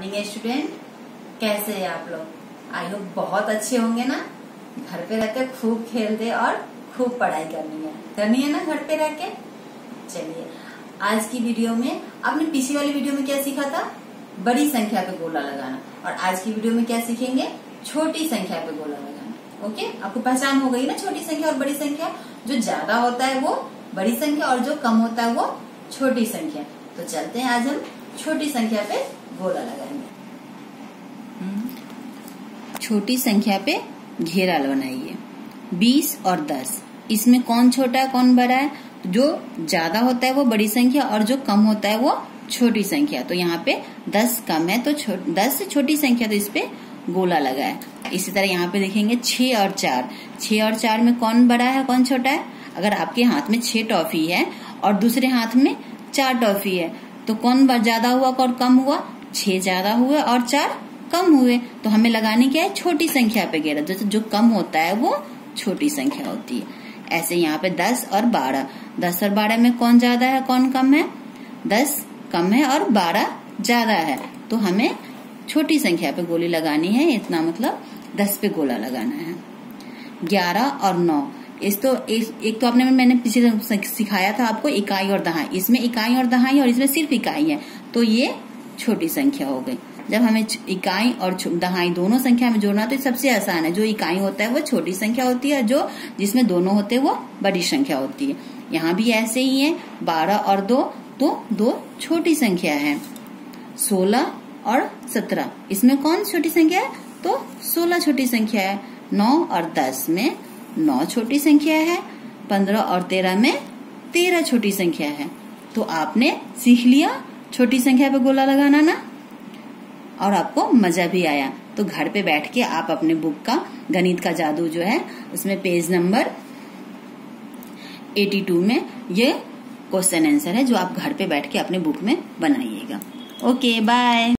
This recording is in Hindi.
मॉर्निंग स्टूडेंट कैसे हैं आप लोग? आई होप बहुत अच्छे होंगे ना? घर पे रहते खूब खेलते और खूब पढ़ाई करनी है। करनी है ना घर पे रह के? चलिए, आज की वीडियो में आपने पिछली वाली वीडियो में क्या सीखा था? बड़ी संख्या पे गोला लगाना। और आज की वीडियो में क्या सीखेंगे? छोटी संख्या पे गोला लगाना। ओके आपको पहचान हो गई ना छोटी संख्या और बड़ी संख्या? जो ज़्यादा होता है वो बड़ी संख्या और जो कम होता है वो छोटी संख्या। तो चलते हैं आज हम छोटी संख्या पे गोला लगाएँगे। छोटी संख्या पे घेरा बनाइए बीस और दस। इसमें कौन छोटा है, कौन बड़ा है? जो ज़्यादा होता है वो बड़ी संख्या और जो कम होता है वो छोटी संख्या। तो यहाँ पे दस कम है तो दस छोटी संख्या तो इस पे गोला लगा है। इसी तरह यहाँ पे देखेंगे छ और चार। छ और चार में कौन बड़ा है, कौन छोटा है? अगर आपके हाथ में छह टॉफी है और दूसरे हाथ में चार टॉफी है तो कौन ज़्यादा हुआ और कम हुआ? छह ज़्यादा हुए और चार कम हुए। तो हमें लगाने क्या है? छोटी संख्या पे घेरा जैसे जो कम होता है, वो छोटी संख्या होती है। ऐसे यहाँ पे दस और बारह। दस और बारह में कौन ज़्यादा है, कौन कम है? दस कम है और बारह ज़्यादा है। तो हमें छोटी संख्या पे गोली लगानी है। इतना मतलब दस पे गोला लगाना है। ग्यारह और नौ। इस तो एक, एक तो आपने मैंने पीछे सिखाया था आपको इकाई और दहाई। इसमें इकाई और दहाई और इसमें सिर्फ़ इकाई है। तो ये छोटी संख्या हो गई। जब हमें इकाई और दहाई दोनों संख्या में जोड़ना तो सबसे आसान है। जो इकाई होता है वो छोटी संख्या होती है जो जिसमें दोनों होते हैं वो बड़ी संख्या होती है। यहाँ भी ऐसे ही है बारह और दो तो दो छोटी संख्या है। सोलह और सत्रह। इसमें कौन छोटी संख्या है? तो सोलह छोटी संख्या है। नौ और दस में नौ छोटी संख्या है, पंद्रह और तेरह में तेरह छोटी संख्या है। तो आपने सीख लिया छोटी संख्या पे गोला लगाना ना? और आपको मज़ा भी आया। तो घर पे बैठ के आप अपने बुक का, गणित का जादू जो है, उसमें पेज नंबर 82 में ये क्वेश्चन आंसर है, जो आप घर पे बैठ के अपने बुक में बनाइएगा। Okay, bye.